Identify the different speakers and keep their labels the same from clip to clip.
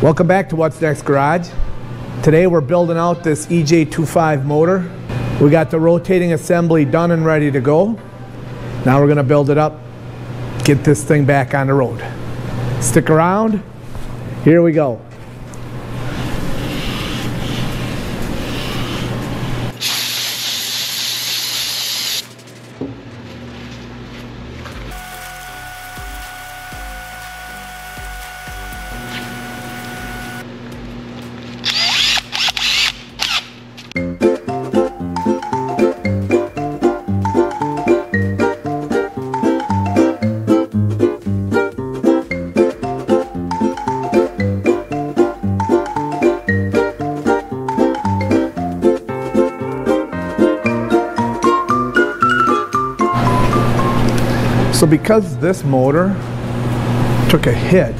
Speaker 1: Welcome back to What's Next Garage. Today we're building out this EJ25 motor. We got the rotating assembly done and ready to go. Now we're gonna build it up, get this thing back on the road. Stick around, here we go. So because this motor took a hit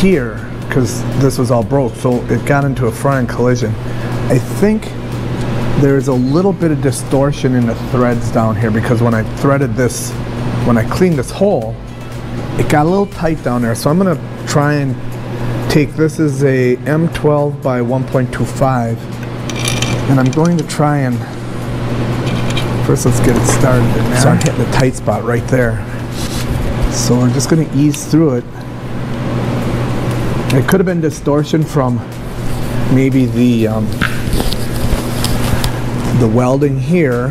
Speaker 1: here, because this was all broke, so it got into a front end collision, I think there's a little bit of distortion in the threads down here because when I threaded this, when I cleaned this hole, it got a little tight down there. So I'm gonna try and take, this is a M12 by 1.25, and I'm going to try and First, let's get it started there. So I'm hitting the tight spot right there. So I'm just going to ease through it. It could have been distortion from maybe the um, the welding here,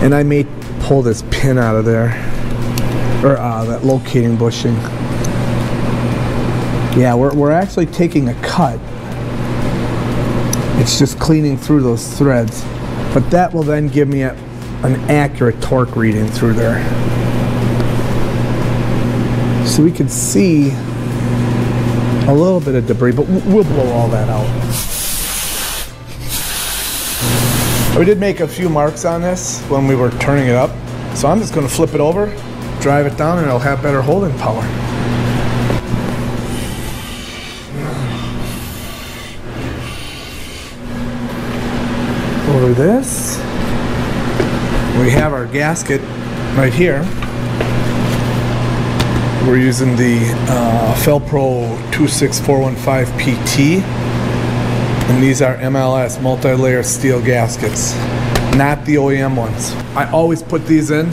Speaker 1: and I may pull this pin out of there, or uh, that locating bushing. Yeah, we're we're actually taking a cut. It's just cleaning through those threads. But that will then give me a, an accurate torque reading through there. So we can see a little bit of debris, but we'll blow all that out. We did make a few marks on this when we were turning it up. So I'm just gonna flip it over, drive it down, and it'll have better holding power. Over this. We have our gasket right here. We're using the uh, Felpro 26415 PT. And these are MLS multi-layer steel gaskets, not the OEM ones. I always put these in.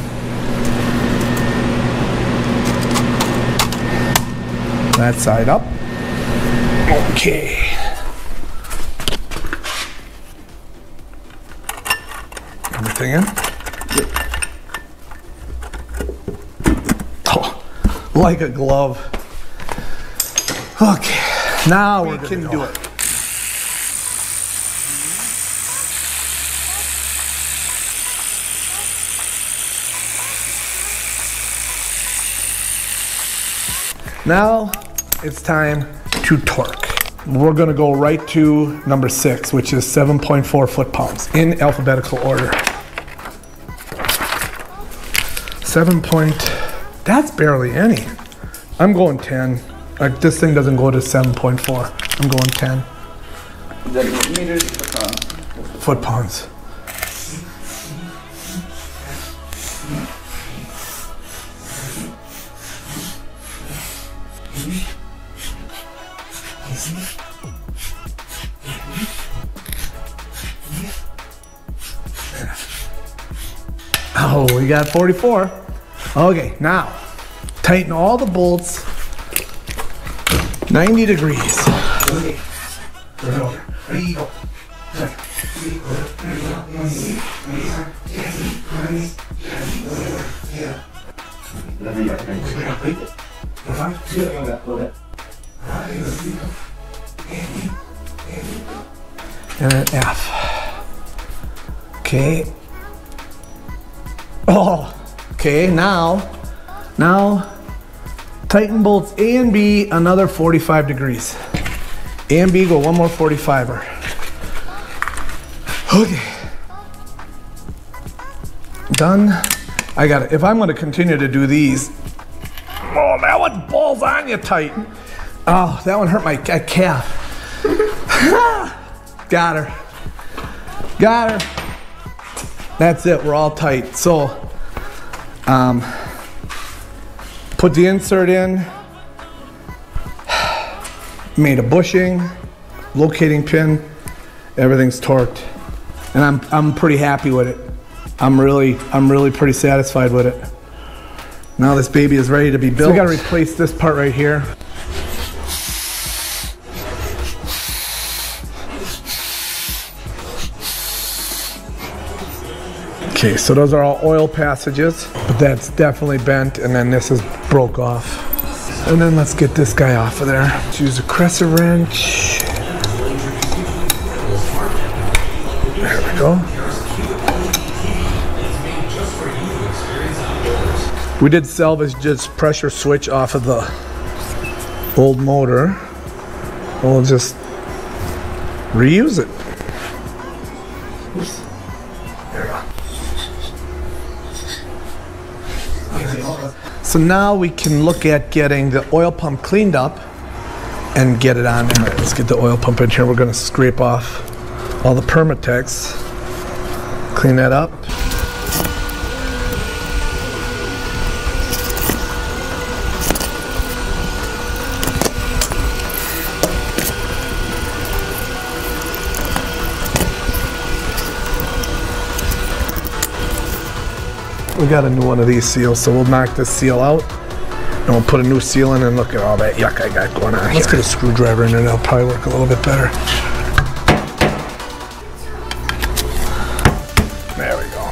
Speaker 1: That side up. Okay. Like a glove. Okay, now we can do it. Now it's time to torque. We're gonna go right to number six, which is 7.4 foot-pounds in alphabetical order. Seven point, that's barely any. I'm going 10. Like this thing doesn't go to 7.4. I'm going 10
Speaker 2: Is that meters or
Speaker 1: foot-pounds. Oh, we got 44. Okay, now tighten all the bolts 90 degrees. And an F. Okay. Oh, okay, now, now, tighten bolts A and B another 45 degrees. A and B go one more 45er. Okay. Done. I got it. If I'm to continue to do these, oh, that one balls on you tight. Oh, that one hurt my calf. got her. Got her. That's it. We're all tight. So, um, put the insert in, made a bushing, locating pin, everything's torqued. And I'm, I'm pretty happy with it. I'm really, I'm really pretty satisfied with it. Now this baby is ready to be built. So we gotta replace this part right here. Okay, so those are all oil passages, but that's definitely bent, and then this is broke off. And then let's get this guy off of there. Let's use a crescent wrench. There we go. We did salvage just pressure switch off of the old motor. We'll just reuse it. So now we can look at getting the oil pump cleaned up and get it on there. Let's get the oil pump in here. We're gonna scrape off all the Permatex, clean that up. We got a new one of these seals, so we'll knock this seal out. And we'll put a new seal in and look at all that yuck I got going on Let's get a screwdriver in there, that'll probably work a little bit better. There we go.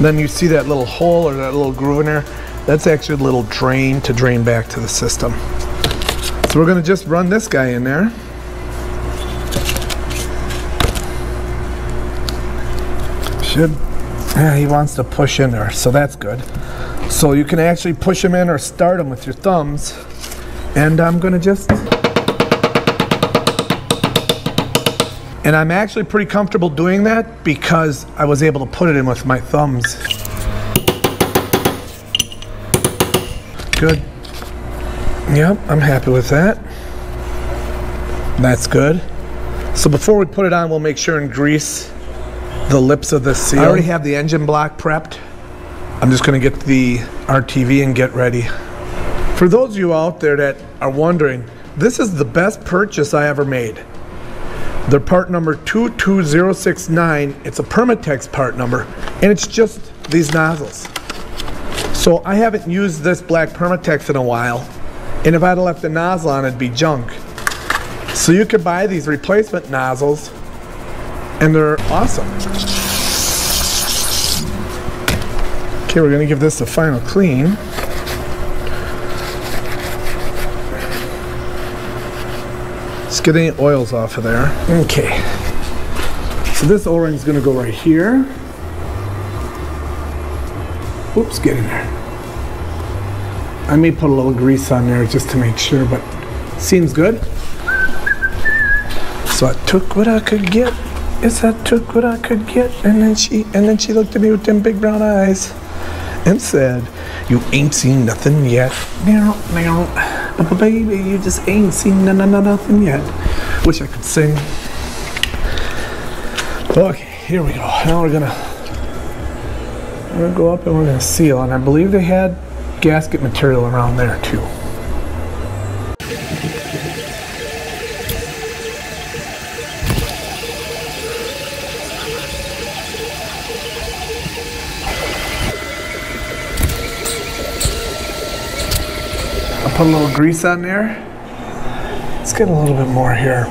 Speaker 1: Then you see that little hole or that little groove in there? That's actually a little drain to drain back to the system. So we're gonna just run this guy in there. Should yeah, he wants to push in there, so that's good. So you can actually push him in or start him with your thumbs. And I'm gonna just... And I'm actually pretty comfortable doing that because I was able to put it in with my thumbs. Good. Yep, I'm happy with that. That's good. So before we put it on, we'll make sure and grease the lips of the seal. I already have the engine block prepped. I'm just going to get the RTV and get ready. For those of you out there that are wondering, this is the best purchase I ever made. They're part number 22069. It's a Permatex part number, and it's just these nozzles. So I haven't used this black Permatex in a while, and if I'd left the nozzle on, it'd be junk. So you could buy these replacement nozzles and they're awesome. Okay, we're gonna give this a final clean. Let's get any oils off of there. Okay. So this O-ring is gonna go right here. Oops, get in there. I may put a little grease on there just to make sure, but seems good. So I took what I could get is I took what I could get. And then she and then she looked at me with them big brown eyes and said, You ain't seen nothing yet. Now, now, but baby, you just ain't seen no, no, no, nothing yet. Wish I could sing. Okay, here we go. Now we're gonna we're gonna go up and we're gonna seal. And I believe they had gasket material around there too. Put a little grease on there. Let's get a little bit more here.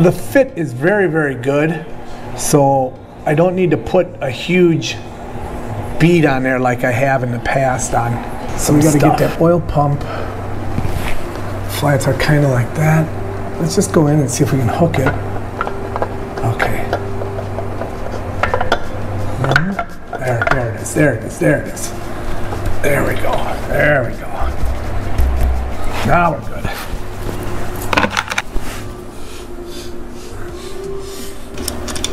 Speaker 1: The fit is very, very good. So I don't need to put a huge bead on there like I have in the past on some so we gotta get that oil pump. Flats are kind of like that. Let's just go in and see if we can hook it. Okay. Mm-hmm. There, there it is, there it is, there it is. There we go, there we go. Now we're good.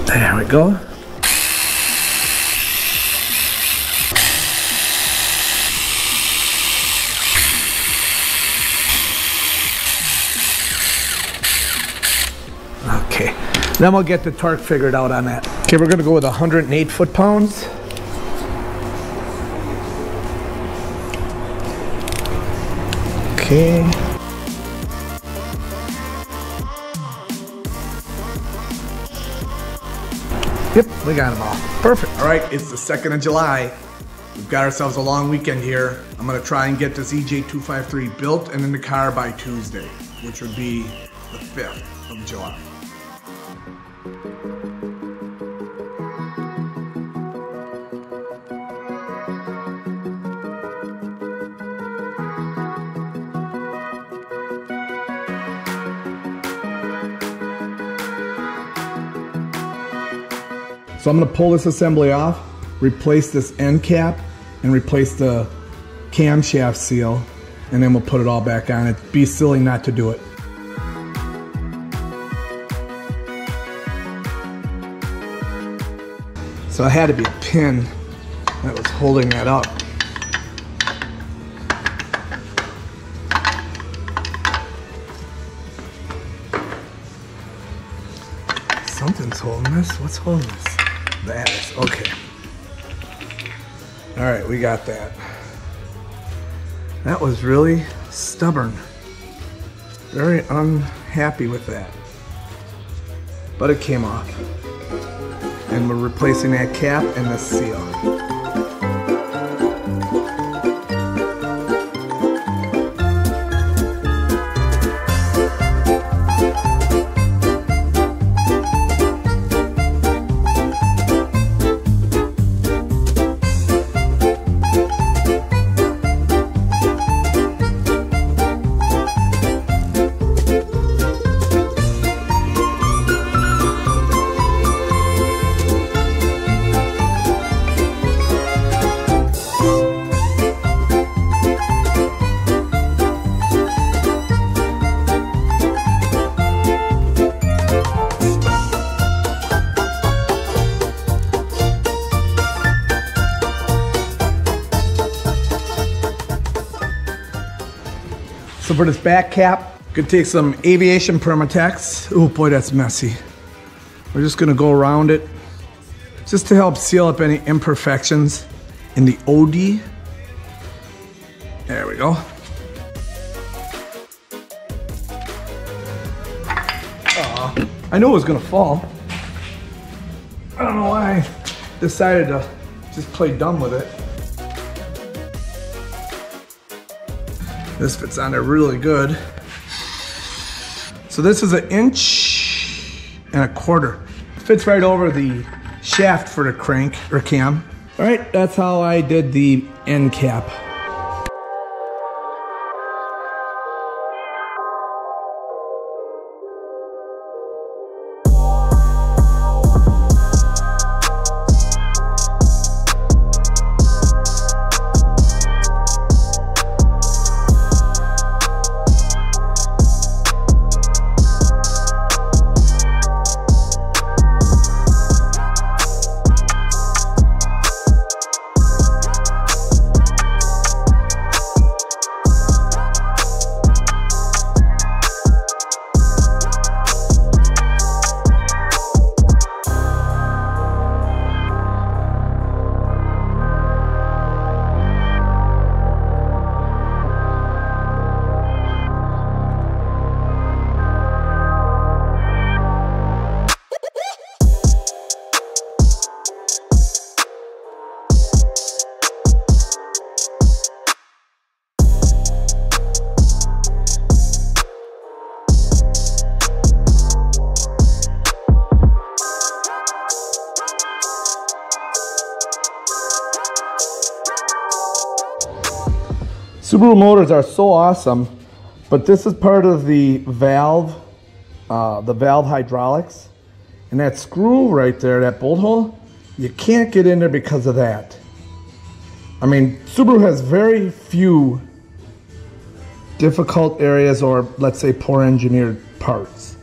Speaker 1: There we go. Okay, then we'll get the torque figured out on that. Okay, we're gonna go with 108 foot-pounds. Okay. Yep, we got them all. Perfect. All right, it's the 2nd of July. We've got ourselves a long weekend here. I'm gonna try and get this EJ253 built and in the car by Tuesday, which would be the 5th of July. So I'm gonna pull this assembly off, replace this end cap, and replace the camshaft seal, and then we'll put it all back on. It'd be silly not to do it. So it had to be a pin that was holding that up. Something's holding this. What's holding this? That is, okay. All right, we got that. That was really stubborn. Very unhappy with that. But it came off. And we're replacing that cap and the seal. So for this back cap, gonna take some aviation Permatex. Oh boy, that's messy. We're just gonna go around it just to help seal up any imperfections in the OD. There we go. Aw, I knew it was gonna fall. I don't know why I decided to just play dumb with it. This fits on there really good. So this is an inch and a quarter. Fits right over the shaft for the crank or cam. All right, that's how I did the end cap. Subaru motors are so awesome, but this is part of the valve, uh, the valve hydraulics. And that screw right there, that bolt hole, you can't get in there because of that. I mean, Subaru has very few difficult areas or let's say poor engineered parts.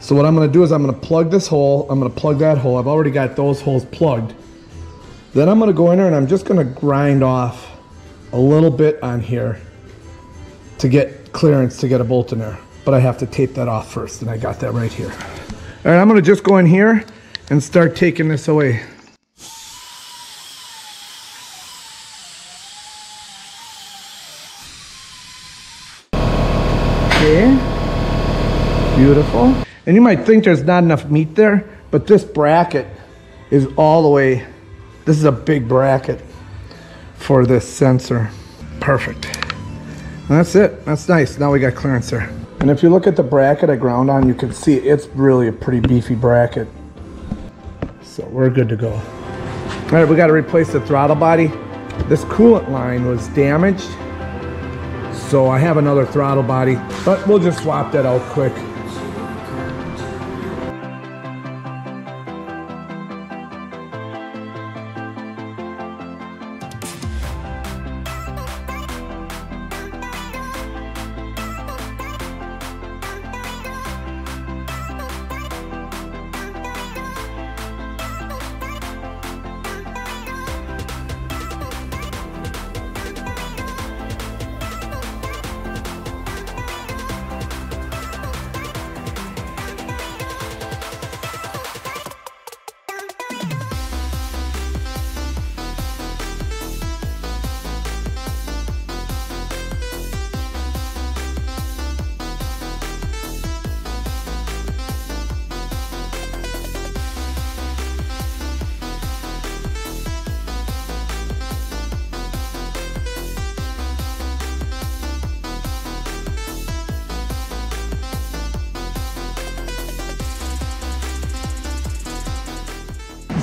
Speaker 1: So what I'm gonna do is I'm gonna plug this hole, I'm gonna plug that hole. I've already got those holes plugged. Then I'm gonna go in there and I'm just gonna grind off a little bit on here to get clearance to get a bolt in there. But I have to tape that off first, and I got that right here. All right, I'm gonna just go in here and start taking this away. Okay, beautiful. And you might think there's not enough meat there, but this bracket is all the way, this is a big bracket for this sensor. Perfect. And that's it. That's nice. Now we got clearance there. And if you look at the bracket I ground on, you can see it's really a pretty beefy bracket. So we're good to go. All right, we got to replace the throttle body. This coolant line was damaged. So I have another throttle body, but we'll just swap that out quick.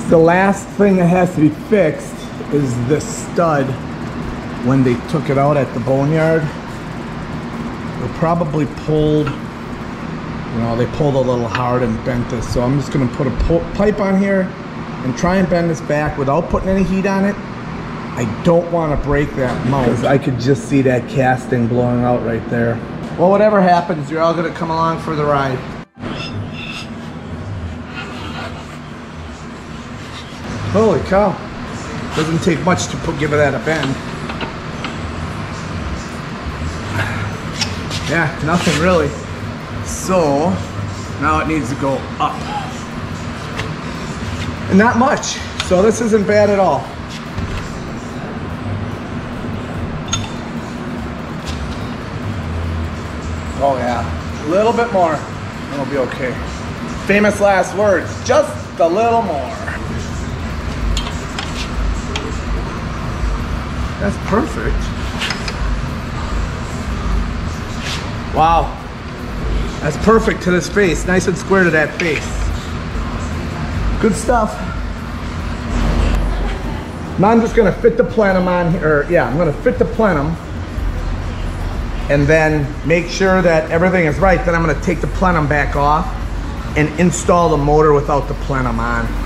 Speaker 1: The last thing that has to be fixed is this stud when they took it out at the boneyard. They probably pulled, you know, they pulled a little hard and bent this. So I'm just gonna put a pipe on here and try and bend this back without putting any heat on it. I don't want to break that mount because I could just see that casting blowing out right there. Well, whatever happens, you're all gonna come along for the ride. Holy cow. Doesn't take much to put, give it that a bend. Yeah, nothing really. So, now it needs to go up. And not much. So this isn't bad at all. Oh yeah, a little bit more, and it'll be okay. Famous last words, just a little more. That's perfect. Wow. That's perfect to this face. Nice and square to that face. Good stuff. Now I'm just gonna fit the plenum on here. Yeah, I'm gonna fit the plenum and then make sure that everything is right. Then I'm gonna take the plenum back off and install the motor without the plenum on.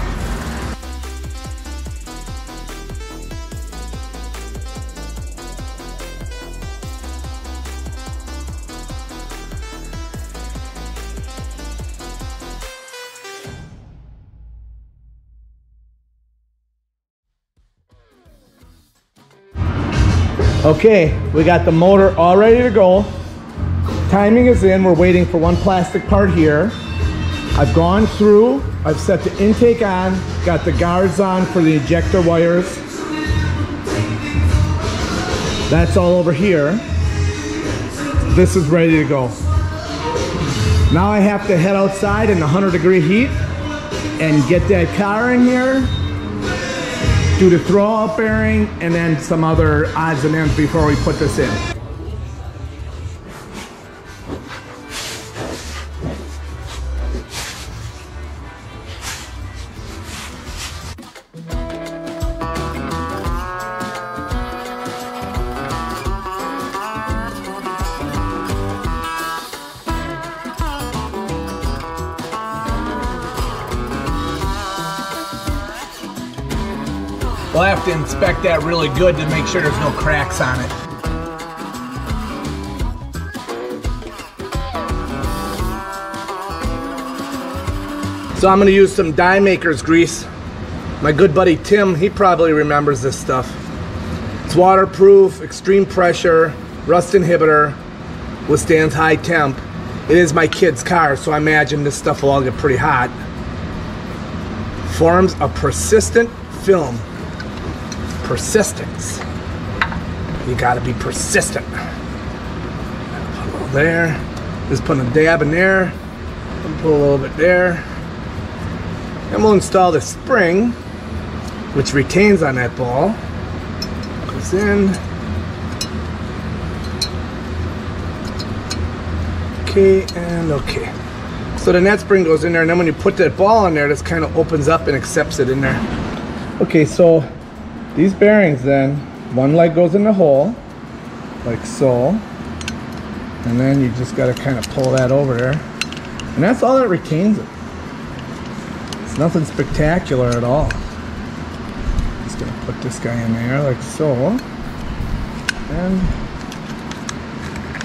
Speaker 1: Okay, we got the motor all ready to go. Timing is in, we're waiting for one plastic part here. I've gone through, I've set the intake on, got the guards on for the injector wires. That's all over here. This is ready to go. Now I have to head outside in the 100 degree heat and get that car in here do the throw out bearing and then some other odds and ends before we put this in. Inspect that really good to make sure there's no cracks on it. So I'm gonna use some die maker's grease. My good buddy Tim, he probably remembers this stuff. It's waterproof, extreme pressure, rust inhibitor, withstands high temp. It is my kid's car, so I imagine this stuff will all get pretty hot. Forms a persistent film persistence. You gotta be persistent. Put a little there. Just put a dab in there. And Put a little bit there. And we'll install the spring, which retains on that ball. Goes in. Okay, and okay. So the net spring goes in there, and then when you put that ball in there, this kind of opens up and accepts it in there. Okay, so these bearings then, one leg goes in the hole, like so. And then you just gotta kind of pull that over there. And that's all that retains it. It's nothing spectacular at all. Just gonna put this guy in there like so. And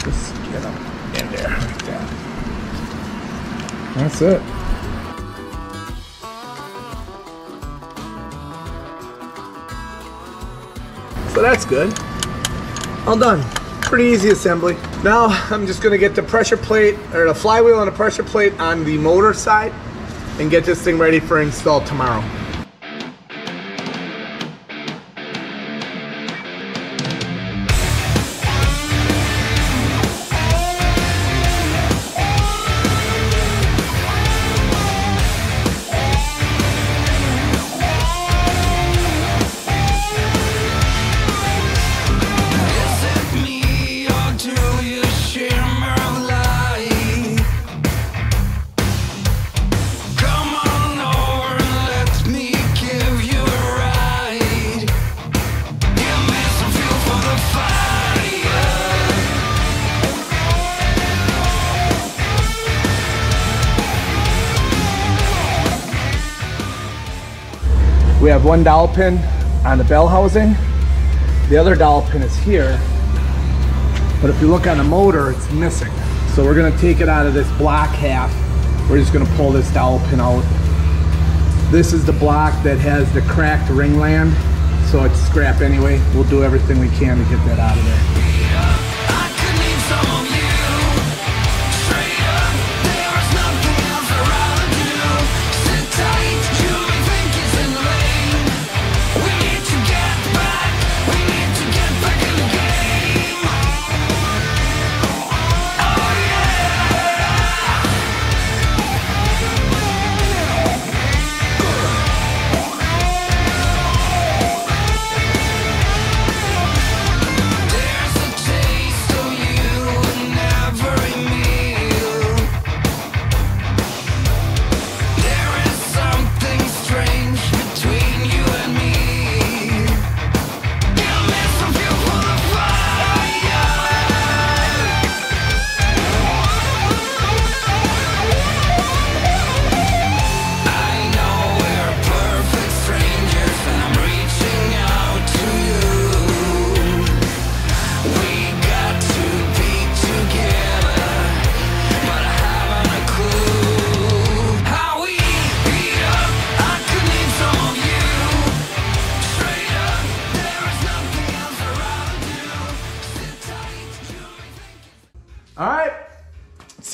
Speaker 1: just get him in there like that. That's it. So that's good. All done. Pretty easy assembly. Now I'm just gonna get the pressure plate or the flywheel and the pressure plate on the motor side and get this thing ready for install tomorrow. Have one dowel pin on the bell housing. The other dowel pin is here. But if you look on the motor, it's missing. So we're gonna take it out of this black half. We're just gonna pull this dowel pin out. This is the block that has the cracked ring land. So it's scrap anyway. We'll do everything we can to get that out of there.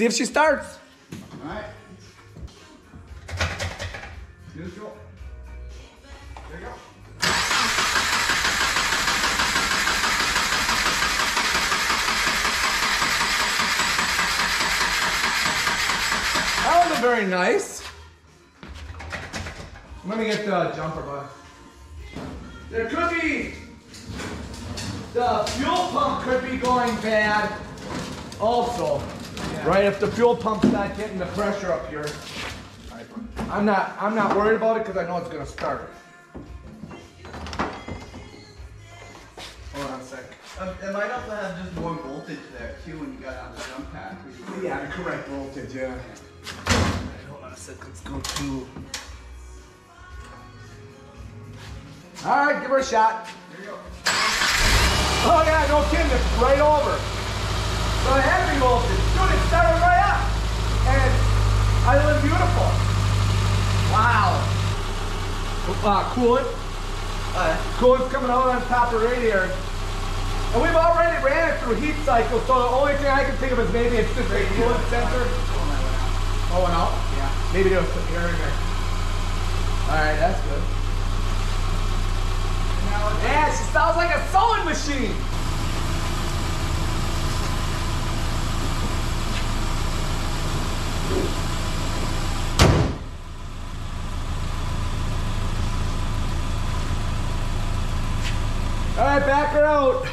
Speaker 1: If she starts. That wasn't very nice. Let me get the jumper, bud. There could be the fuel pump could be going bad. Also, right? If the fuel pump's not getting the pressure up here, I'm not. I'm not worried about it because I know it's gonna start. Hold on a sec.
Speaker 2: Um, it might also have just more voltage there too when you got out the jump pack.
Speaker 1: Yeah, the correct voltage. Yeah. Hold on a sec. Let's go to. All right, give her a shot.
Speaker 2: There you go.
Speaker 1: Oh yeah, no kidding, it's right over. So heavy voltage, dude, it started right up. And I look beautiful. Wow. Uh, coolant.
Speaker 2: Uh,
Speaker 1: Coolant's coming out on top of the radiator. And we've already ran it through heat cycle, so the only thing I can think of is maybe it's just a coolant sensor. Oh, and out?
Speaker 2: yeah.
Speaker 1: Maybe there was some air in there. Alright, that's good. Yeah, she sounds like a sewing machine. All right, back her out.